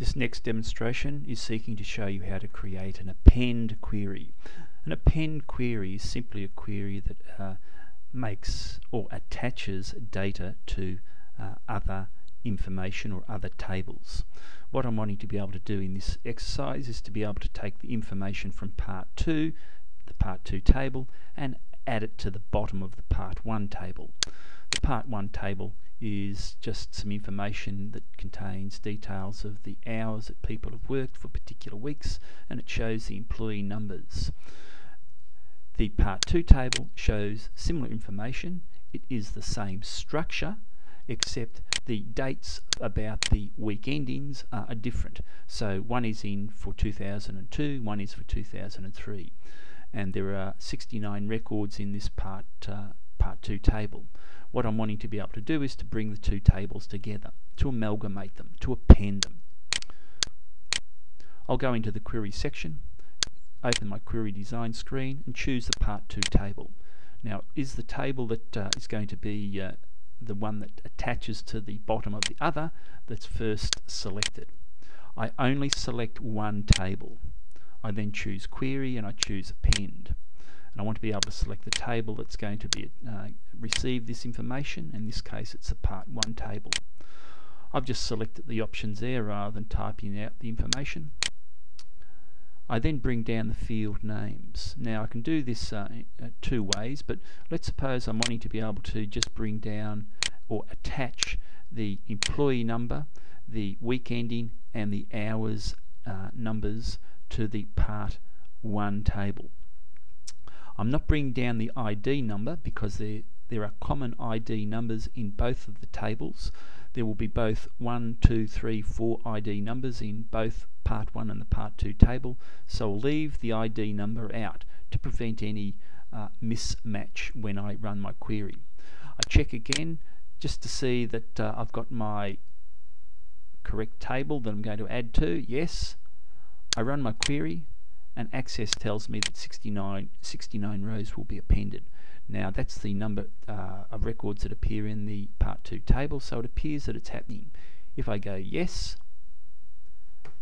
This next demonstration is seeking to show you how to create an append query. An append query is simply a query that uh, makes or attaches data to uh, other information or other tables. What I'm wanting to be able to do in this exercise is to be able to take the information from part 2, the part 2 table, and add it to the bottom of the part 1 table. The part 1 table is just some information that contains details of the hours that people have worked for particular weeks and it shows the employee numbers. The part 2 table shows similar information. It is the same structure except the dates about the week endings are different. So one is in for 2002, one is for 2003 and there are 69 records in this part, uh, part 2 table. What I'm wanting to be able to do is to bring the two tables together, to amalgamate them, to append them. I'll go into the query section, open my query design screen and choose the part 2 table. Now is the table that uh, is going to be uh, the one that attaches to the bottom of the other that's first selected. I only select one table. I then choose query and I choose append. And I want to be able to select the table that's going to be uh, receive this information. In this case it's a part 1 table. I've just selected the options there rather than typing out the information. I then bring down the field names. Now I can do this uh, uh, two ways, but let's suppose I'm wanting to be able to just bring down or attach the employee number, the week ending, and the hours uh, numbers to the part 1 table. I'm not bringing down the ID number because there, there are common ID numbers in both of the tables. There will be both 1, 2, 3, 4 ID numbers in both part 1 and the part 2 table, so I'll leave the ID number out to prevent any uh, mismatch when I run my query. I check again just to see that uh, I've got my correct table that I'm going to add to, yes. I run my query and Access tells me that 69, 69 rows will be appended. Now that's the number uh, of records that appear in the part 2 table, so it appears that it's happening. If I go yes,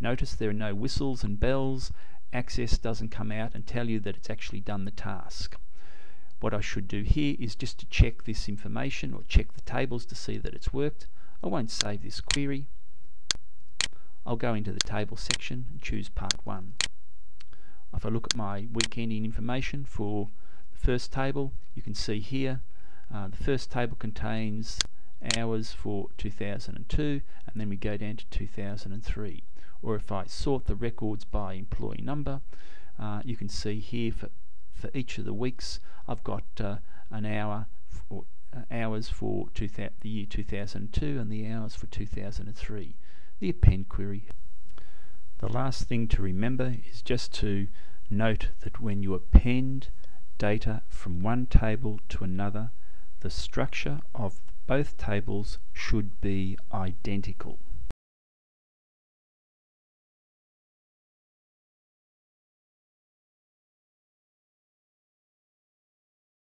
notice there are no whistles and bells, Access doesn't come out and tell you that it's actually done the task. What I should do here is just to check this information or check the tables to see that it's worked. I won't save this query. I'll go into the table section and choose part 1. If I look at my week ending information for the first table, you can see here uh, the first table contains hours for 2002 and then we go down to 2003 or if I sort the records by employee number uh, you can see here for, for each of the weeks I've got uh, an hour for, uh, hours for the year 2002 and the hours for 2003 the append query. The last thing to remember is just to note that when you append data from one table to another, the structure of both tables should be identical.